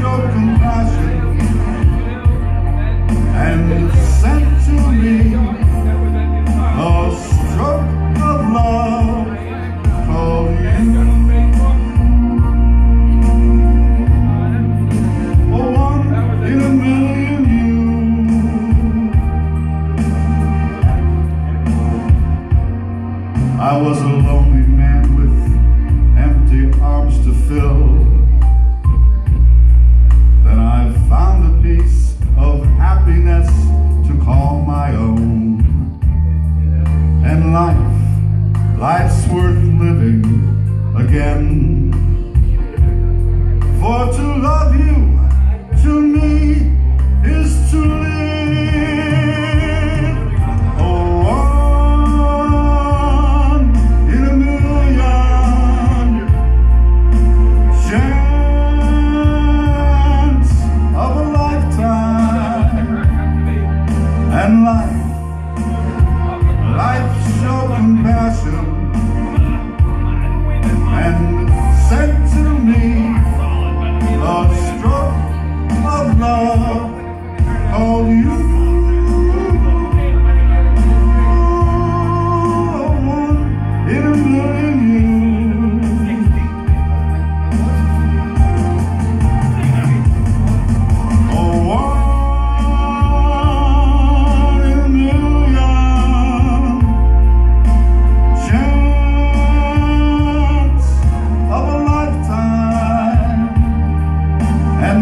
your compassion and sent to me a stroke of love for you. For one in a million you. I was filled. Then I've found a piece of happiness to call my own. And life, life's worth living again. For to love you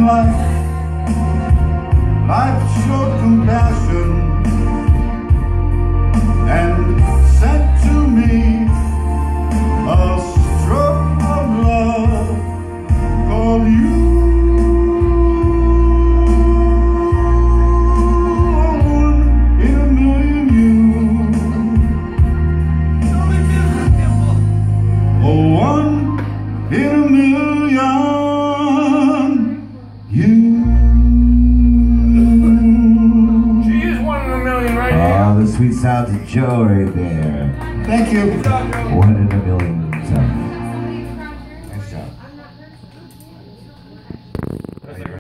life, life's compassion. sweet sounds of Joe right there. Thank you. One in a million times.